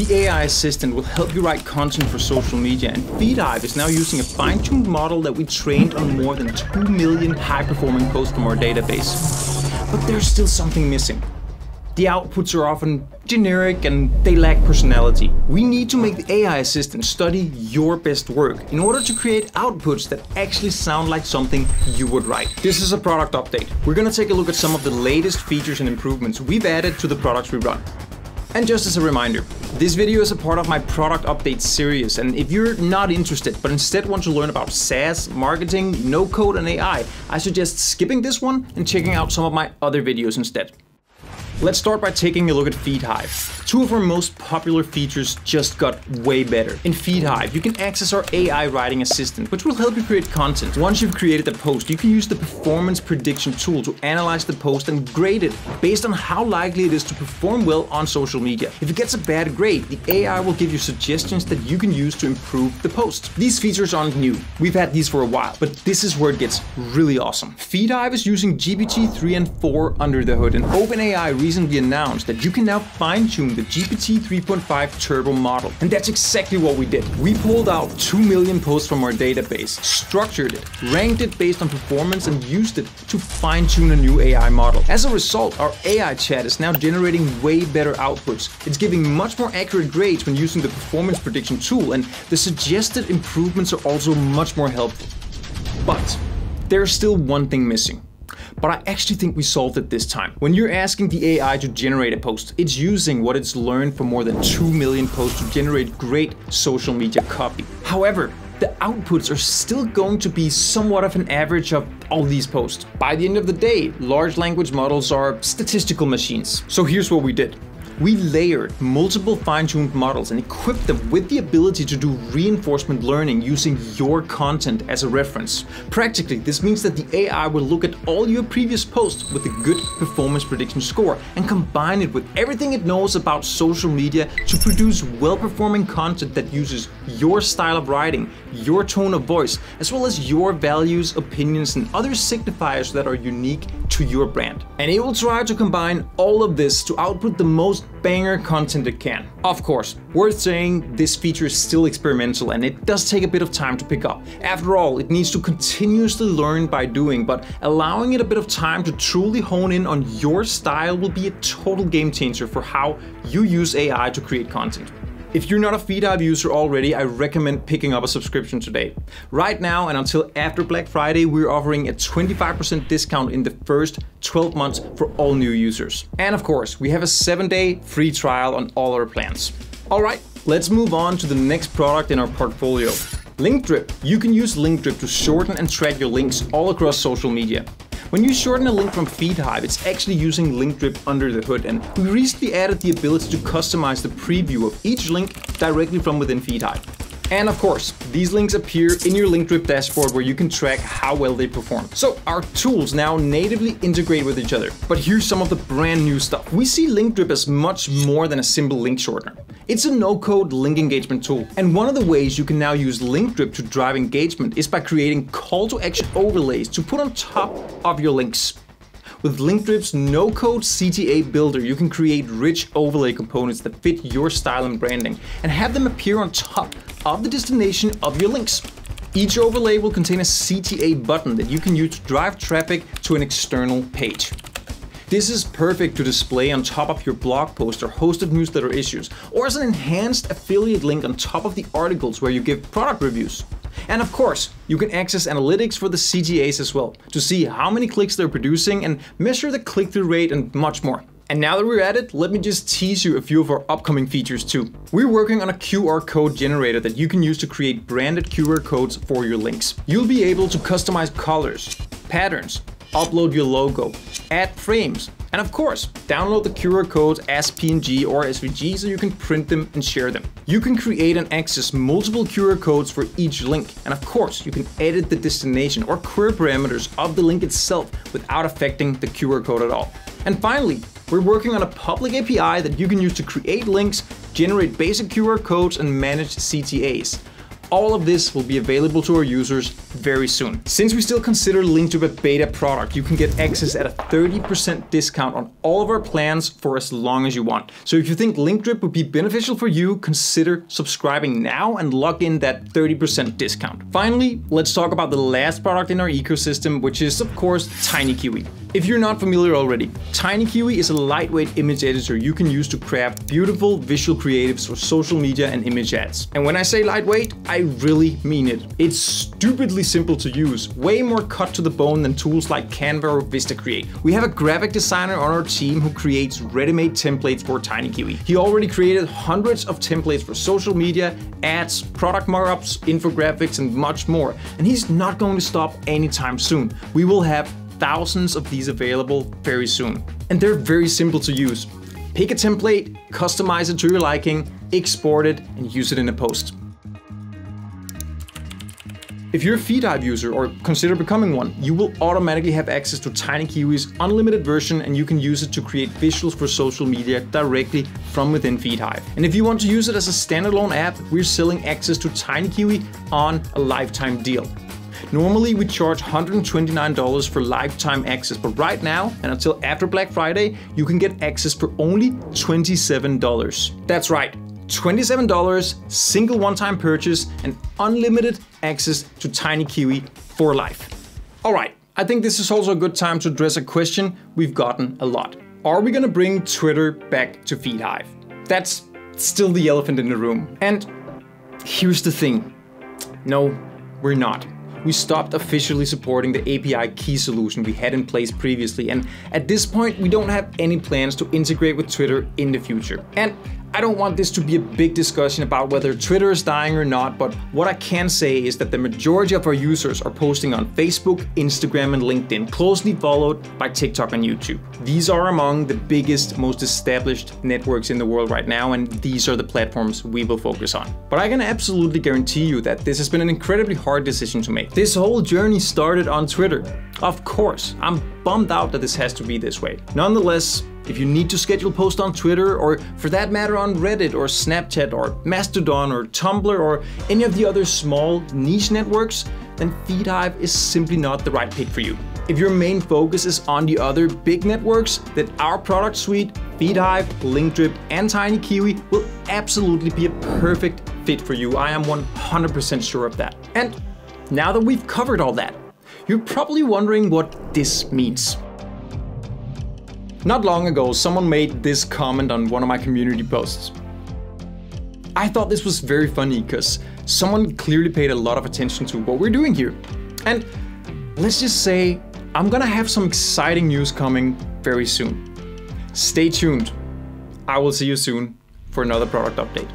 The AI assistant will help you write content for social media, and Feedhive is now using a fine-tuned model that we trained on more than 2 million high-performing posts from our database. But there's still something missing. The outputs are often generic and they lack personality. We need to make the AI assistant study your best work in order to create outputs that actually sound like something you would write. This is a product update. We're gonna take a look at some of the latest features and improvements we've added to the products we run. And just as a reminder, this video is a part of my product update series and if you're not interested but instead want to learn about SaaS, marketing, no code and AI, I suggest skipping this one and checking out some of my other videos instead. Let's start by taking a look at Feedhive. Two of our most popular features just got way better. In Feedhive, you can access our AI writing assistant, which will help you create content. Once you've created the post, you can use the performance prediction tool to analyze the post and grade it based on how likely it is to perform well on social media. If it gets a bad grade, the AI will give you suggestions that you can use to improve the post. These features aren't new. We've had these for a while, but this is where it gets really awesome. Feedhive is using GPT-3 and 4 under the hood, and OpenAI recently announced that you can now fine-tune the GPT 3.5 Turbo model. And that's exactly what we did. We pulled out 2 million posts from our database, structured it, ranked it based on performance and used it to fine-tune a new AI model. As a result, our AI chat is now generating way better outputs. It's giving much more accurate grades when using the performance prediction tool and the suggested improvements are also much more helpful. But there's still one thing missing but I actually think we solved it this time. When you're asking the AI to generate a post, it's using what it's learned from more than 2 million posts to generate great social media copy. However, the outputs are still going to be somewhat of an average of all these posts. By the end of the day, large language models are statistical machines. So here's what we did. We layered multiple fine-tuned models and equipped them with the ability to do reinforcement learning using your content as a reference. Practically, this means that the AI will look at all your previous posts with a good performance prediction score and combine it with everything it knows about social media to produce well-performing content that uses your style of writing, your tone of voice, as well as your values, opinions, and other signifiers that are unique to your brand. And it will try to combine all of this to output the most banger content it can. Of course, worth saying this feature is still experimental and it does take a bit of time to pick up. After all, it needs to continuously learn by doing, but allowing it a bit of time to truly hone in on your style will be a total game changer for how you use AI to create content. If you're not a Feedhive user already, I recommend picking up a subscription today. Right now and until after Black Friday, we're offering a 25% discount in the first 12 months for all new users. And of course, we have a 7-day free trial on all our plans. Alright, let's move on to the next product in our portfolio. Linkdrip. You can use Linkdrip to shorten and track your links all across social media. When you shorten a link from Feedhive, it's actually using Linkdrip under the hood, and we recently added the ability to customize the preview of each link directly from within Feedhive. And of course, these links appear in your Linkdrip dashboard where you can track how well they perform. So our tools now natively integrate with each other. But here's some of the brand new stuff. We see Linkdrip as much more than a simple link shortener. It's a no-code link engagement tool. And one of the ways you can now use Linkdrip to drive engagement is by creating call to action overlays to put on top of your links. With Linkdrip's no-code CTA builder, you can create rich overlay components that fit your style and branding and have them appear on top of the destination of your links. Each overlay will contain a CTA button that you can use to drive traffic to an external page. This is perfect to display on top of your blog post or hosted newsletter issues, or as an enhanced affiliate link on top of the articles where you give product reviews. And of course, you can access analytics for the CTAs as well, to see how many clicks they're producing and measure the click-through rate and much more. And now that we're at it, let me just tease you a few of our upcoming features too. We're working on a QR code generator that you can use to create branded QR codes for your links. You'll be able to customize colors, patterns, upload your logo, add frames, and of course, download the QR codes as PNG or SVG so you can print them and share them. You can create and access multiple QR codes for each link. And of course, you can edit the destination or query parameters of the link itself without affecting the QR code at all. And finally, we're working on a public API that you can use to create links, generate basic QR codes, and manage CTAs. All of this will be available to our users very soon. Since we still consider Linkdrip a beta product, you can get access at a 30% discount on all of our plans for as long as you want. So if you think Linkdrip would be beneficial for you, consider subscribing now and lock in that 30% discount. Finally, let's talk about the last product in our ecosystem, which is of course TinyKiwi. If you're not familiar already, TinyKiwi is a lightweight image editor you can use to craft beautiful visual creatives for social media and image ads. And when I say lightweight, I really mean it. It's stupidly simple to use, way more cut to the bone than tools like Canva or Vistacreate. We have a graphic designer on our team who creates ready-made templates for TinyKiwi. He already created hundreds of templates for social media, ads, product markups, infographics, and much more. And he's not going to stop anytime soon. We will have thousands of these available very soon. And they're very simple to use. Pick a template, customize it to your liking, export it, and use it in a post. If you're a FeedHive user or consider becoming one, you will automatically have access to TinyKiwi's unlimited version and you can use it to create visuals for social media directly from within FeedHive. And if you want to use it as a standalone app, we're selling access to TinyKiwi on a lifetime deal. Normally we charge $129 for lifetime access, but right now and until after Black Friday, you can get access for only $27. That's right, $27, single one-time purchase, and unlimited access to Tiny Kiwi for life. All right, I think this is also a good time to address a question we've gotten a lot. Are we gonna bring Twitter back to FeedHive? That's still the elephant in the room. And here's the thing. No, we're not we stopped officially supporting the API key solution we had in place previously, and at this point, we don't have any plans to integrate with Twitter in the future. And I don't want this to be a big discussion about whether Twitter is dying or not, but what I can say is that the majority of our users are posting on Facebook, Instagram, and LinkedIn, closely followed by TikTok and YouTube. These are among the biggest, most established networks in the world right now, and these are the platforms we will focus on. But I can absolutely guarantee you that this has been an incredibly hard decision to make. This whole journey started on Twitter. Of course, I'm bummed out that this has to be this way. Nonetheless, if you need to schedule posts on Twitter, or for that matter on Reddit or Snapchat or Mastodon or Tumblr or any of the other small niche networks, then FeedHive is simply not the right pick for you. If your main focus is on the other big networks, then our product suite, FeedHive, Linkdrip, and TinyKiwi will absolutely be a perfect fit for you. I am 100% sure of that. And now that we've covered all that, you're probably wondering what this means. Not long ago, someone made this comment on one of my community posts. I thought this was very funny because someone clearly paid a lot of attention to what we're doing here. And let's just say I'm gonna have some exciting news coming very soon. Stay tuned. I will see you soon for another product update.